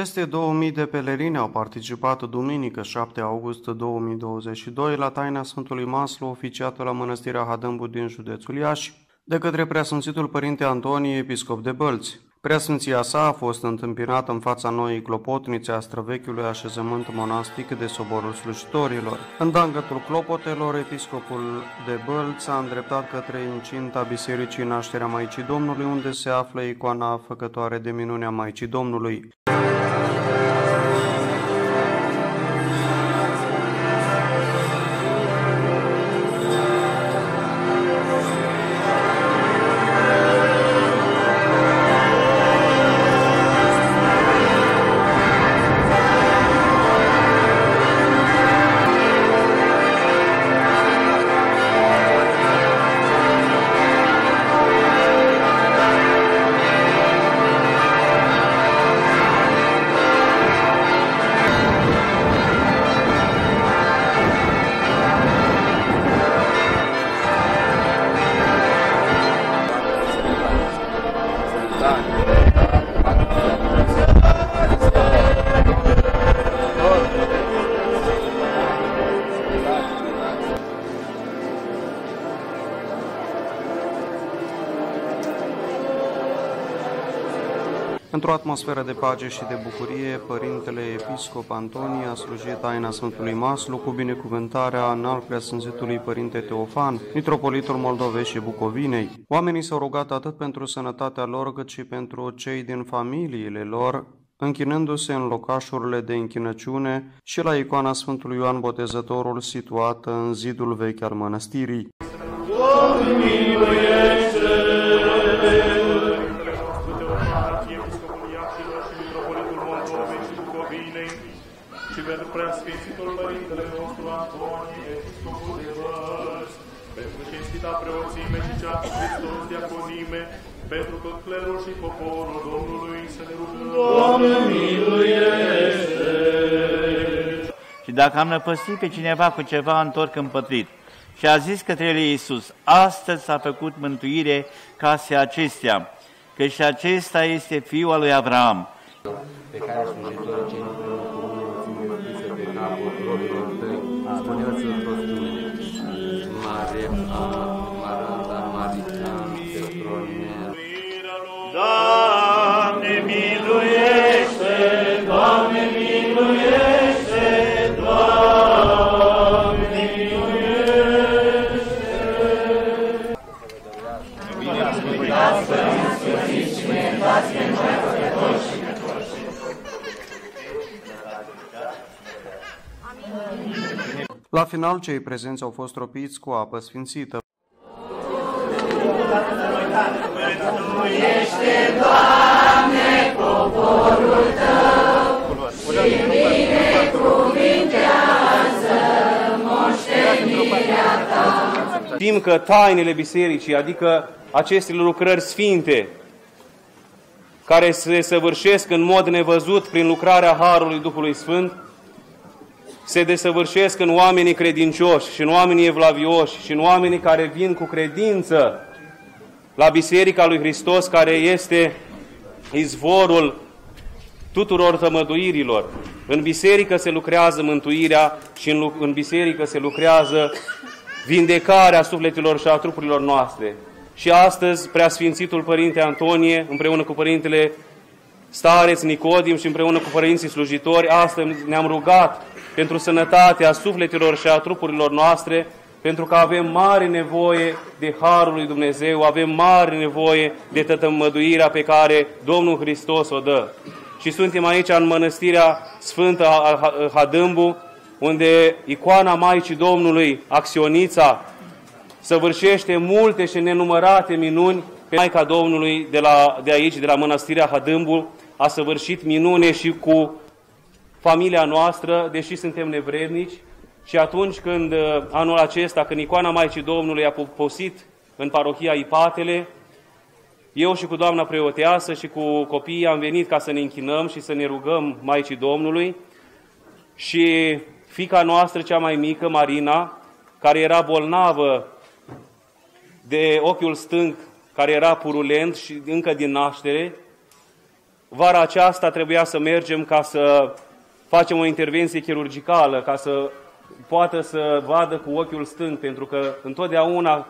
Peste 2000 de pelerini au participat duminică 7 august 2022 la taina Sfântului Maslu oficiată la Mănăstirea Hadâmbu din județul Iași de către Preasfințitul Părinte Antonie, episcop de Bălți. Preasfinția sa a fost întâmpinată în fața noii clopotnițe a străvechiului așezământ monastic de soborul slujitorilor. În dangătul clopotelor, episcopul de Bălți a îndreptat către incinta Bisericii Nașterea Maicii Domnului, unde se află icoana făcătoare de minunea Maicii Domnului. Într-o atmosferă de pace și de bucurie, Părintele Episcop Antonie a slujit taina Sfântului Maslu cu binecuvântarea înalt preasânzitului Părinte Teofan, mitropolitul Moldovei și Bucovinei. Oamenii s-au rugat atât pentru sănătatea lor, cât și pentru cei din familiile lor, închinându-se în locașurile de închinăciune și la icoana Sfântului Ioan Botezătorul situată în zidul vechi al mănăstirii. Doamne, și pentru preasfințitul Părintele nostru Antonie, Episcopul de Vărs, pentru cinstita preoțime și cea cu Hristos diaconime, pentru tot clerul și poporul Domnului să ne rugăm. Doamne, miluiește! Și dacă am năpăstit pe cineva cu ceva întorc împătrit, și a zis către el Iisus, astăzi s-a făcut mântuire casei acestea, că și acesta este fiul al lui Avram. Pe care slujitorii final, cei prezenți au fost ropiți cu apă sfințită. Știm că tainele bisericii, adică aceste lucrări sfinte, care se săvârșesc în mod nevăzut prin lucrarea Harului Duhului Sfânt, se desăvârșesc în oamenii credincioși și în oamenii evlavioși și în oamenii care vin cu credință la Biserica lui Hristos, care este izvorul tuturor tămăduirilor. În biserică se lucrează mântuirea și în, lu- în biserică se lucrează vindecarea sufletelor și a trupurilor noastre. Și astăzi, Preasfințitul Părinte Antonie, împreună cu Părintele Stareț Nicodim și împreună cu părinții slujitori, astăzi ne-am rugat pentru sănătatea sufletelor și a trupurilor noastre, pentru că avem mare nevoie de Harul lui Dumnezeu, avem mare nevoie de tătămăduirea pe care Domnul Hristos o dă. Și suntem aici în mănăstirea Sfântă a Hadâmbu, unde icoana Maicii Domnului, Acționița, săvârșește multe și nenumărate minuni pe Maica Domnului de, la, de aici, de la mănăstirea Hadâmbu, a săvârșit minune și cu familia noastră, deși suntem nevrednici, și atunci când uh, anul acesta, când icoana Maicii Domnului a posit în parohia Ipatele, eu și cu doamna preoteasă și cu copiii am venit ca să ne închinăm și să ne rugăm Maicii Domnului. Și fica noastră cea mai mică, Marina, care era bolnavă de ochiul stâng, care era purulent și încă din naștere, vara aceasta trebuia să mergem ca să facem o intervenție chirurgicală, ca să poată să vadă cu ochiul stâng, pentru că întotdeauna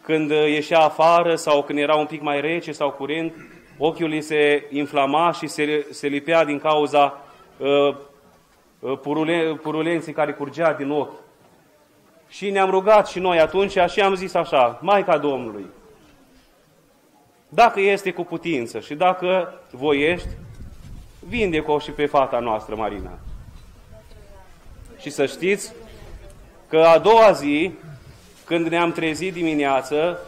când ieșea afară sau când era un pic mai rece sau curent, ochiul îi se inflama și se, se lipea din cauza uh, uh purule, purulenții care curgea din ochi. Și ne-am rugat și noi atunci și am zis așa, Maica Domnului, dacă este cu putință și dacă voiești, vindecă-o și pe fata noastră, Marina. Și să știți că a doua zi, când ne-am trezit dimineață,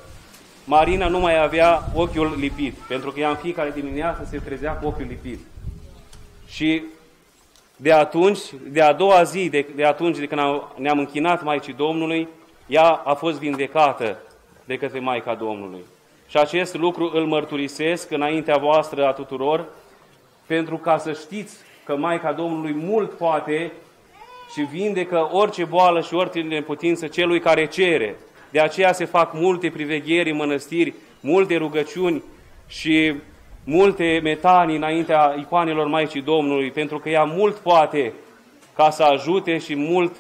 Marina nu mai avea ochiul lipit, pentru că ea în fiecare dimineață se trezea cu ochiul lipit. Și de atunci, de a doua zi, de, de atunci de când ne-am închinat Maicii Domnului, ea a fost vindecată de către Maica Domnului. Și acest lucru îl mărturisesc înaintea voastră a tuturor, pentru ca să știți că Maica Domnului mult poate și vindecă orice boală și orice neputință celui care cere. De aceea se fac multe privegheri în mănăstiri, multe rugăciuni și multe metanii înaintea icoanelor Maicii Domnului, pentru că ea mult poate ca să ajute și mult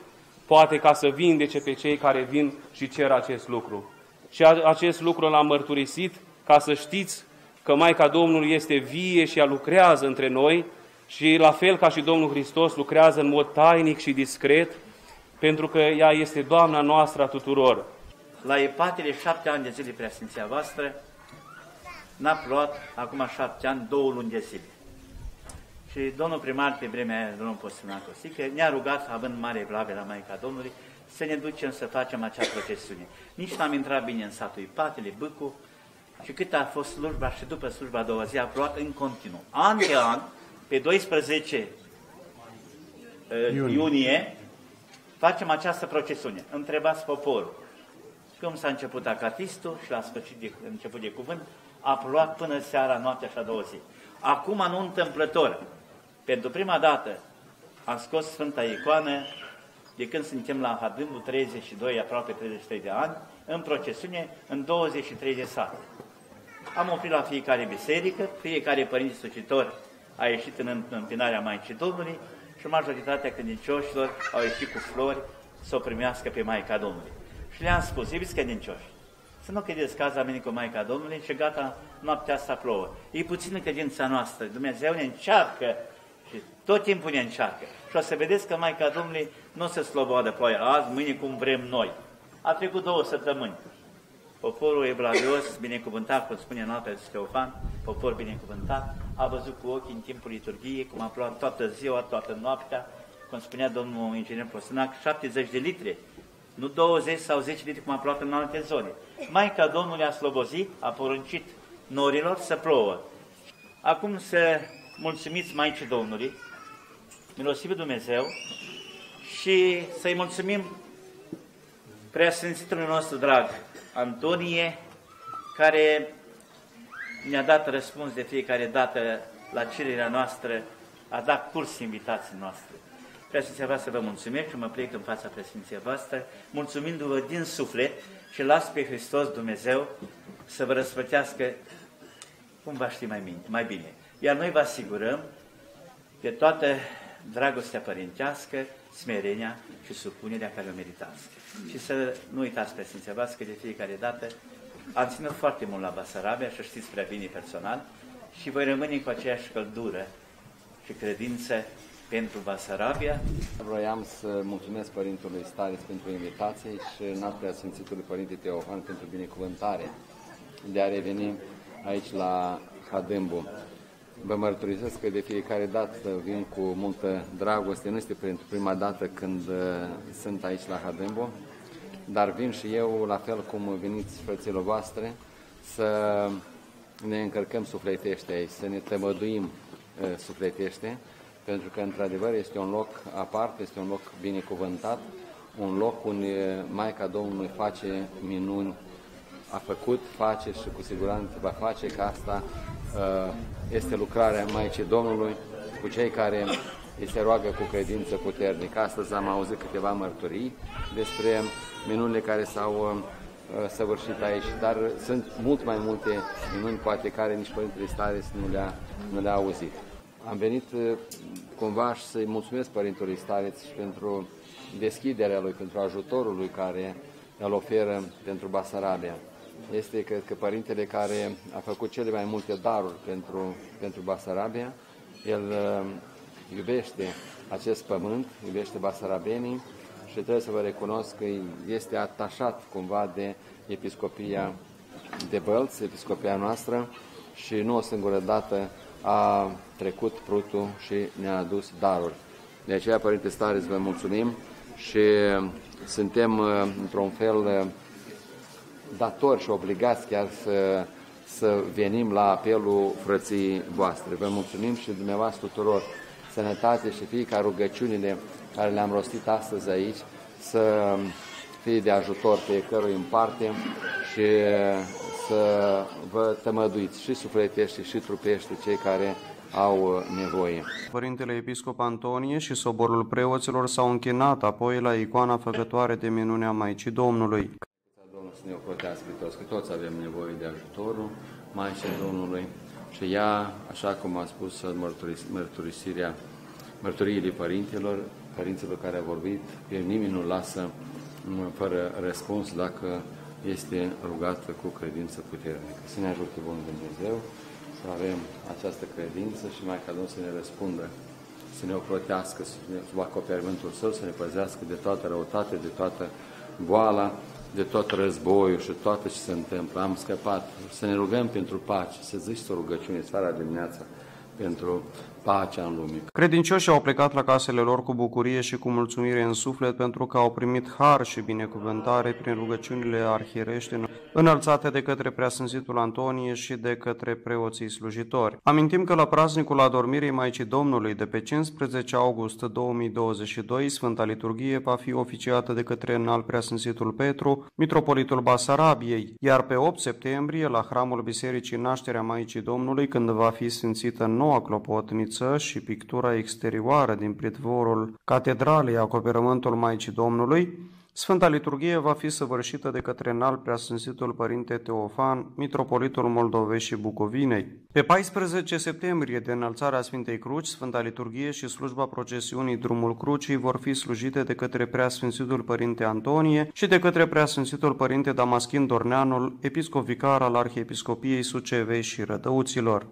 poate ca să vindece pe cei care vin și cer acest lucru. Și acest lucru l-am mărturisit ca să știți că Maica Domnului este vie și ea lucrează între noi și la fel ca și Domnul Hristos lucrează în mod tainic și discret, pentru că ea este Doamna noastră a tuturor. La epatele șapte ani de zile preasfinția voastră, n-a plouat acum șapte ani, două luni de zile. Și domnul primar, pe vremea aia, domnul Postinac Osică, ne-a rugat, având mare vlave la Maica Domnului, să ne ducem să facem acea procesiune. Nici n-am intrat bine în satul Ipatele, Bâcu, și cât a fost slujba și după slujba a doua zi a plouat în continuu. An de an, pe 12 uh, iunie. iunie, facem această procesiune. Întrebați poporul. Cum s-a început acatistul și la sfârșit de început de cuvânt, a plouat până seara, noaptea și a doua zi. Acum, nu întâmplător, pentru prima dată am scos Sfânta Icoană de când suntem la Hadâmbu 32, aproape 33 de ani, în procesiune în 23 de sate. Am oprit la fiecare biserică, fiecare părinte sucitor a ieșit în întâmpinarea Maicii Domnului și majoritatea credincioșilor au ieșit cu flori să o primească pe Maica Domnului. Și le-am spus, iubiți credincioși, să nu credeți că azi am venit cu Maica Domnului și gata, noaptea asta plouă. E puțină credința noastră, Dumnezeu ne încearcă și tot timpul ne încearcă. Și o să vedeți că Maica Domnului nu se slobodă ploaia azi, mâine cum vrem noi. A trecut două săptămâni. Poporul evlavios, binecuvântat, cum spune în altă Steofan, popor binecuvântat, a văzut cu ochii în timpul liturgiei, cum a plouat toată ziua, toată noaptea, cum spunea domnul inginer Prosinac, 70 de litri, nu 20 sau 10 litri cum a plouat în alte zone. Maica Domnului a slobozit, a poruncit norilor să plouă. Acum să mulțumiți Maicii Domnului, milosivul Dumnezeu, și să-i mulțumim preasfințitului nostru drag, Antonie, care ne-a dat răspuns de fiecare dată la cererea noastră, a dat curs invitații noastre. Preasfinția voastră vă mulțumesc și mă plec în fața preasfinției voastră, mulțumindu-vă din suflet și las pe Hristos Dumnezeu să vă răsfătească cum va ști mai bine. Mai bine. Iar noi vă asigurăm de toată dragostea părintească, smerenia și supunerea care o meritați. Și să nu uitați prezența voastră că de fiecare dată am ținut foarte mult la Basarabia și știți prea bine personal și voi rămâne cu aceeași căldură și credință pentru Basarabia. Vroiam să mulțumesc Părintului Staris pentru invitație și în prea Sfințitului Părinte Teofan pentru binecuvântare de a reveni aici la Hadâmbu. Vă mărturisesc că de fiecare dată vin cu multă dragoste, nu este pentru prima dată când uh, sunt aici la Hadâmbu, dar vin și eu, la fel cum veniți frăților voastre, să ne încărcăm sufletește aici, să ne tămăduim uh, sufletește, pentru că într-adevăr este un loc aparte, este un loc binecuvântat, un loc unde Maica Domnului face minuni, a făcut, face și cu siguranță va face ca asta uh, este lucrarea Maicii Domnului cu cei care îi se roagă cu credință puternică. Astăzi am auzit câteva mărturii despre minunile care s-au săvârșit aici, dar sunt mult mai multe minuni, poate care nici Părintele Stareț nu le-a, nu le-a auzit. Am venit cumva și să-i mulțumesc Părintelui Stareț și pentru deschiderea lui, pentru ajutorul lui care îl oferă pentru Basarabia. Este, cred că, Părintele care a făcut cele mai multe daruri pentru, pentru Basarabia. El uh, iubește acest pământ, iubește basarabenii și trebuie să vă recunosc că este atașat cumva de episcopia de Bălți, episcopia noastră, și nu o singură dată a trecut prutul și ne-a adus daruri. De aceea, Părinte Stareț, vă mulțumim și suntem uh, într-un fel uh, datori și obligați chiar să, să venim la apelul frății voastre. Vă mulțumim și dumneavoastră tuturor sănătate și fie ca rugăciunile care le-am rostit astăzi aici să fie de ajutor pe cărui în parte și să vă tămăduiți și sufletește și trupește cei care au nevoie. Părintele Episcop Antonie și soborul preoților s-au închinat apoi la icoana făcătoare de minunea Maicii Domnului. Domnul să ne ocotească toți, că toți avem nevoie de ajutorul Maicii Domnului și ea, așa cum a spus mărturis, mărturisirea, mărturiile părinților, părinților care au vorbit, că nimeni nu lasă fără răspuns dacă este rugată cu credință puternică. Să ne ajute Bunul Dumnezeu să avem această credință și mai ca Domnul să ne răspundă, să ne ocrotească sub acoperimentul Său, să ne păzească de toată răutate, de toată boala, de tot războiul și toate ce se întâmplă. Am scăpat. Să ne rugăm pentru pace, să zici o rugăciune seara dimineața pentru pacea în lume. Credincioșii au plecat la casele lor cu bucurie și cu mulțumire în suflet pentru că au primit har și binecuvântare prin rugăciunile arhierești înălțate de către preasânzitul Antonie și de către preoții slujitori. Amintim că la praznicul adormirii Maicii Domnului de pe 15 august 2022, Sfânta Liturghie va fi oficiată de către înalt preasânzitul Petru, mitropolitul Basarabiei, iar pe 8 septembrie, la hramul Bisericii Nașterea Maicii Domnului, când va fi sfințită noua clopotniță și pictura exterioară din pritvorul catedralei acoperământul Maicii Domnului, Sfânta Liturghie va fi săvârșită de către înalt preasânzitul Părinte Teofan, mitropolitul Moldovei și Bucovinei. Pe 14 septembrie, de înălțarea Sfintei Cruci, Sfânta Liturghie și slujba procesiunii Drumul Crucii vor fi slujite de către preasfințitul Părinte Antonie și de către preasfințitul Părinte Damaschin Dorneanul, episcop vicar al Arhiepiscopiei Sucevei și Rădăuților.